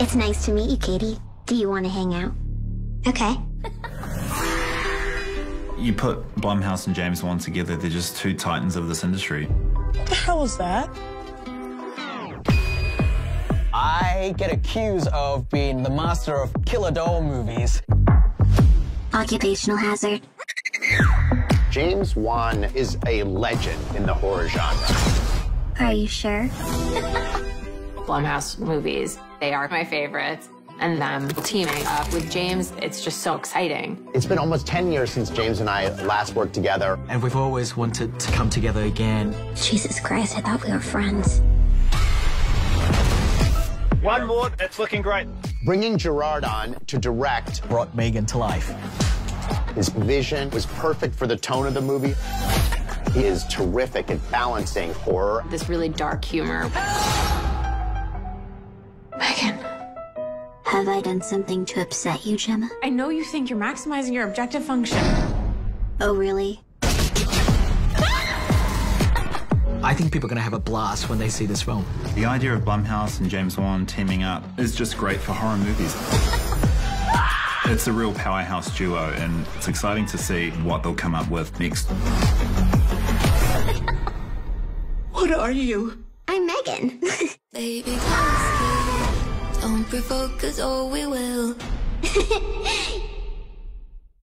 It's nice to meet you, Cady. Do you want to hang out? Okay. You put Blumhouse and James Wan together, they're just two titans of this industry. What the hell is that? I get accused of being the master of killer doll movies. Occupational hazard. James Wan is a legend in the horror genre. Are you sure? Blumhouse movies, they are my favorites. And them teaming up with James, it's just so exciting. It's been almost 10 years since James and I last worked together. And we've always wanted to come together again. Jesus Christ, I thought we were friends. One more, it's looking great. Bringing Gerard on to direct brought Megan to life. His vision was perfect for the tone of the movie. He is terrific at balancing horror. This really dark humor. Have I done something to upset you, Gemma? I know you think you're maximizing your objective function. Oh, really? I think people are going to have a blast when they see this film. The idea of Blumhouse and James Wan teaming up is just great for horror movies. It's a real powerhouse duo, and it's exciting to see what they'll come up with next. What are you? I'm Megan. Baby, don't provoke us or we will.